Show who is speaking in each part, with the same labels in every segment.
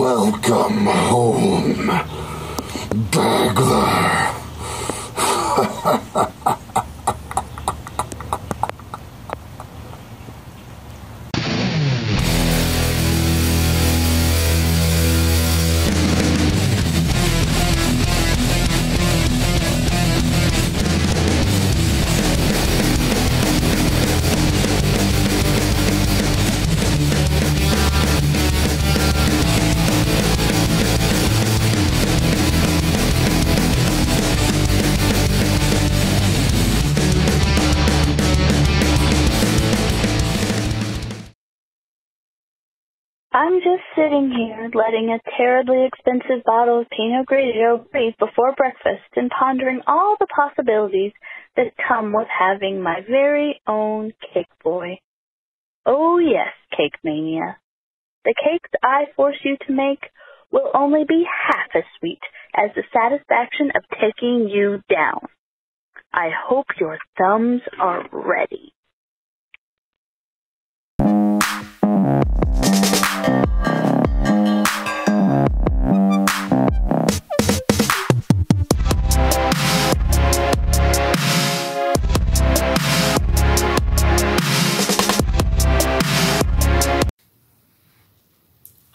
Speaker 1: Welcome
Speaker 2: I'm just sitting here letting a terribly expensive bottle of Pinot Grigio breathe before breakfast and pondering all the possibilities that come with having my very own cake boy. Oh yes, Cake Mania. The cakes I force you to make will only be half as sweet as the satisfaction of taking you down. I hope your thumbs are ready.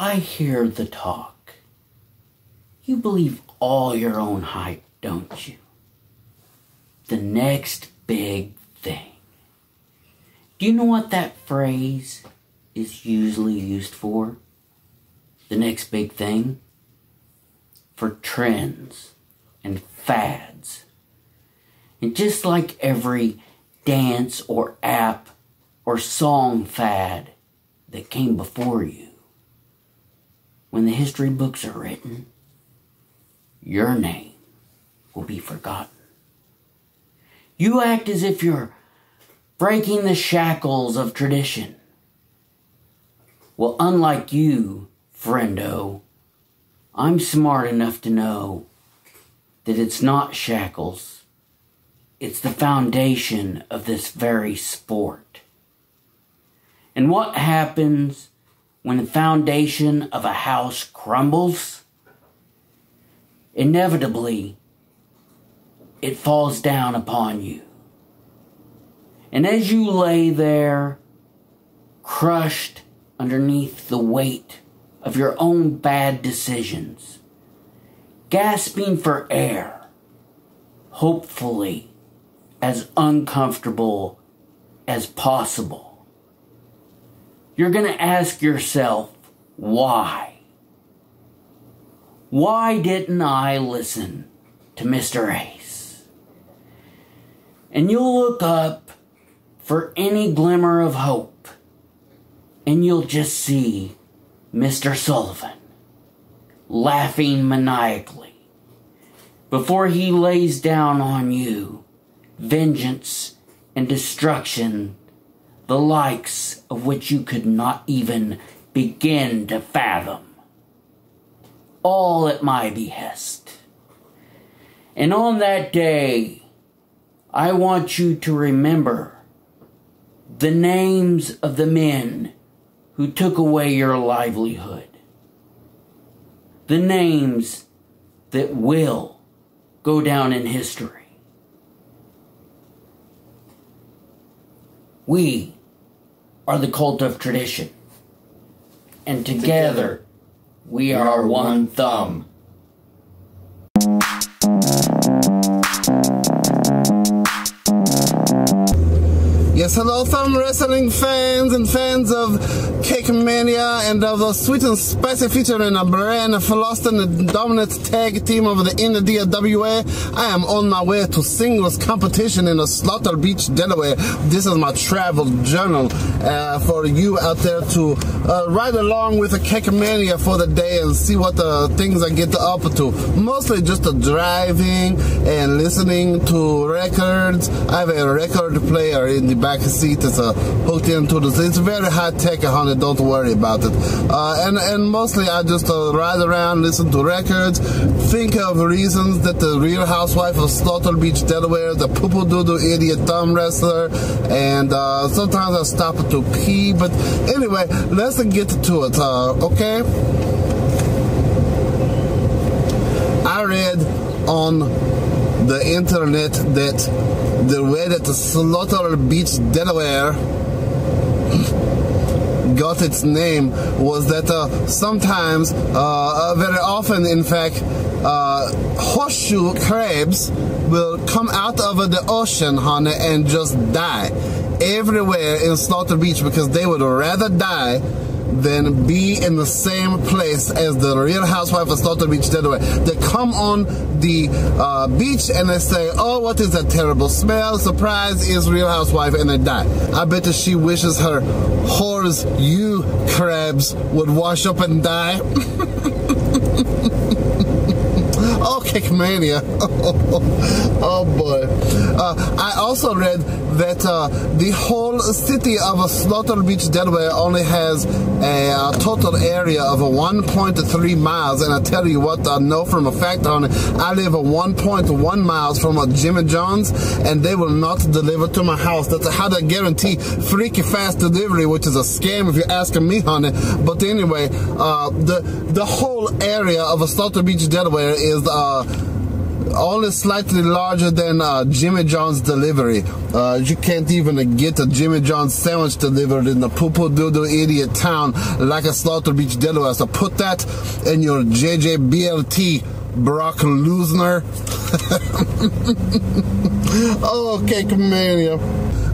Speaker 3: I hear the talk. You believe all your own hype, don't you? The next big thing. Do you know what that phrase is usually used for? The next big thing? For trends and fads. And just like every dance or app or song fad that came before you, when the history books are written, your name will be forgotten. You act as if you're breaking the shackles of tradition. Well, unlike you, friendo, I'm smart enough to know that it's not shackles, it's the foundation of this very sport. And what happens when the foundation of a house crumbles? Inevitably, it falls down upon you. And as you lay there, crushed underneath the weight of your own bad decisions, gasping for air, hopefully as uncomfortable as possible, you're going to ask yourself, why? Why didn't I listen to Mr. Ace? And you'll look up for any glimmer of hope, and you'll just see Mr. Sullivan laughing maniacally before he lays down on you vengeance and destruction, the likes of which you could not even begin to fathom all at my behest. And on that day, I want you to remember the names of the men who took away your livelihood. The names that will go down in history. We are the cult of tradition. And together, we are one thumb.
Speaker 4: Yes, hello, thumb wrestling fans and fans of Cake Mania and of the sweet and spicy featuring a brand Philoston and dominant tag team of the NDWA. I am on my way to singles competition in the Slaughter Beach, Delaware. This is my travel journal uh, for you out there to uh, ride along with the Cake Mania for the day and see what the things I get up to. Mostly just the driving and listening to records. I have a record player in the back seat that's uh, hooked into this. It's very high tech, honey. Don't worry about it. Uh, and and mostly I just uh, ride around, listen to records, think of reasons that the Real Housewife of Slaughter Beach, Delaware, the poo poo doo doo idiot thumb wrestler, and uh, sometimes I stop to pee. But anyway, let's get to it. Uh, okay. I read on the internet that the way that Slaughter Beach, Delaware got its name was that uh, sometimes, uh, uh, very often, in fact, uh, horseshoe crabs will come out of the ocean, honey, and just die everywhere in Slaughter Beach because they would rather die than be in the same place as the Real Housewife of Slaughter Beach Delaware. They come on the uh, beach and they say, "Oh, what is that terrible smell?" Surprise is Real Housewife, and they die. I bet that she wishes her whores, you crabs, would wash up and die. Oh, Cake Mania. oh, boy. Uh, I also read that uh, the whole city of Slaughter Beach, Delaware only has a, uh, total area of 1.3 miles. And I tell you what, I know from a fact on it, I live a 1.1 miles from a Jimmy John's and they will not deliver to my house. That's how they guarantee freaky fast delivery, which is a scam if you're asking me, honey. But anyway, uh, the, the whole area of Slaughter Beach, Delaware is uh, only slightly larger than uh, Jimmy John's delivery. Uh, you can't even get a Jimmy John's sandwich delivered in the poo poo doo doo idiot town like a Slaughter Beach, Delaware. So put that in your JJBLT. Brock Lesnar. oh, Cake Mania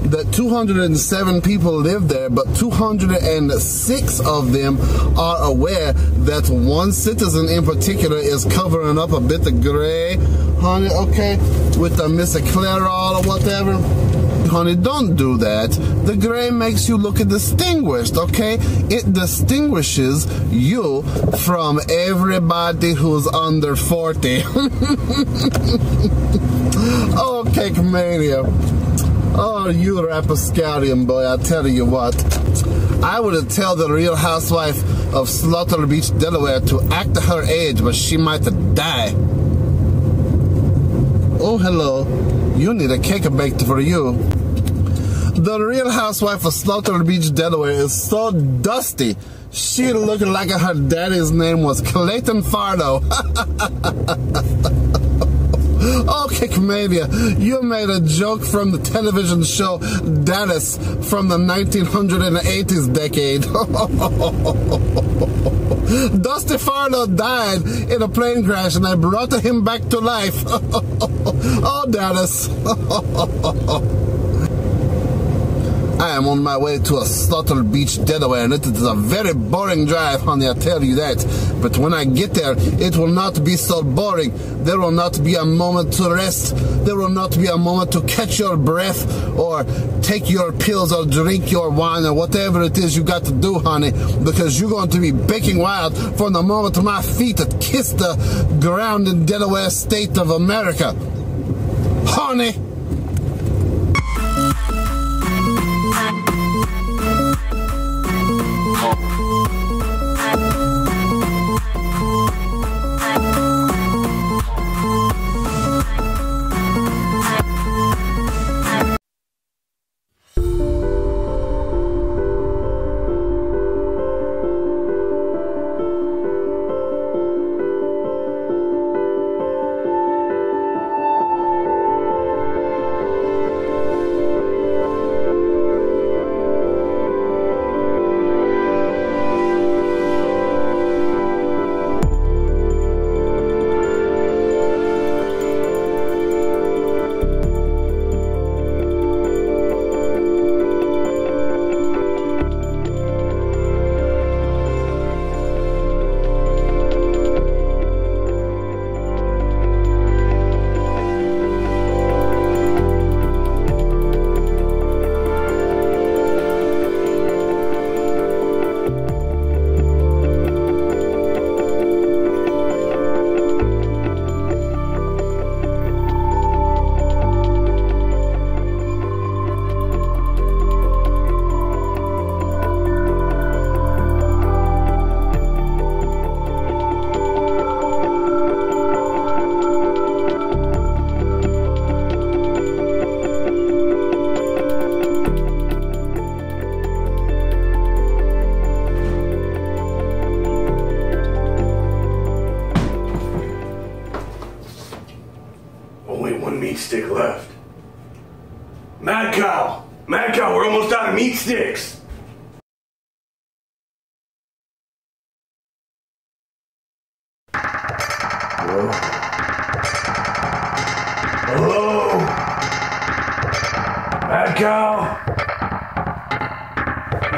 Speaker 4: that 207 people live there, but 206 of them are aware that one citizen in particular is covering up a bit of gray, honey, okay, with the Mr. Clairol or whatever. Honey, don't do that. The gray makes you look distinguished, okay? It distinguishes you from everybody who's under 40. okay, Mania. Oh, you rapscallion boy, I tell you what. I would tell the real housewife of Slaughter Beach, Delaware to act her age, but she might die. Oh, hello. You need a cake baked for you. The real housewife of Slaughter Beach, Delaware is so dusty. She looked like her daddy's name was Clayton Farlow. Okay, Commedia, you made a joke from the television show Dallas from the 1980s decade. Dusty Farlow died in a plane crash and I brought him back to life. oh, Dallas. I am on my way to a Slaughter Beach, Delaware, and it is a very boring drive, honey, I tell you that. But when I get there, it will not be so boring. There will not be a moment to rest. There will not be a moment to catch your breath or take your pills or drink your wine or whatever it is you got to do, honey, because you're going to be baking wild from the moment my feet kiss the ground in Delaware State of America. Honey!
Speaker 1: Hello? Mad Cow?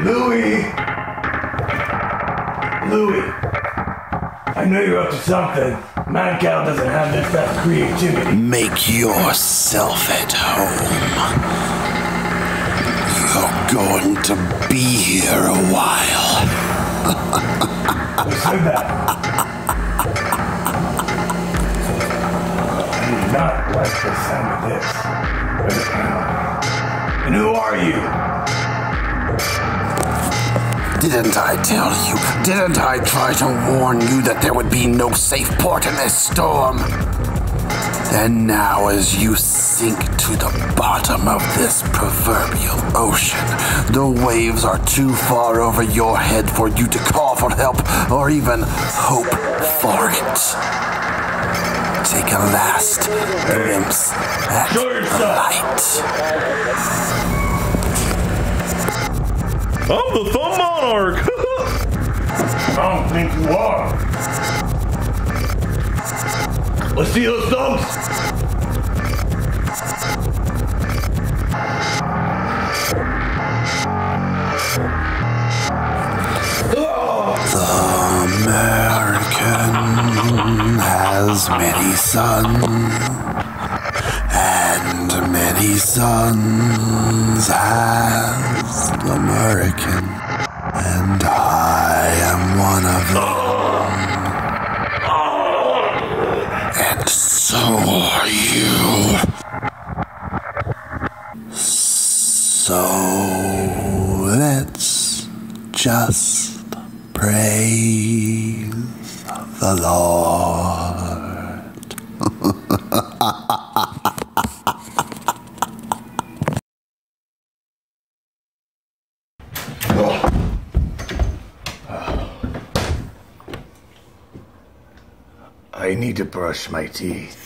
Speaker 1: Louie? Louie? I know you're up to something. Mad Cow doesn't have this of creativity.
Speaker 5: Make yourself at home. You're going to be here a while.
Speaker 1: Who said that? Not like the sound of this. And who are you?
Speaker 5: Didn't I tell you? Didn't I try to warn you that there would be no safe port in this storm? And now, as you sink to the bottom of this proverbial ocean, the waves are too far over your head for you to call for help or even hope for it. Take a last glimpse at the light.
Speaker 6: I'm the Thumb Monarch!
Speaker 1: I don't think you are. Let's see those thumbs.
Speaker 5: Many sons, and many sons has American, and I am one of them. And so are you. So let's just praise the Lord.
Speaker 1: I need to brush my teeth.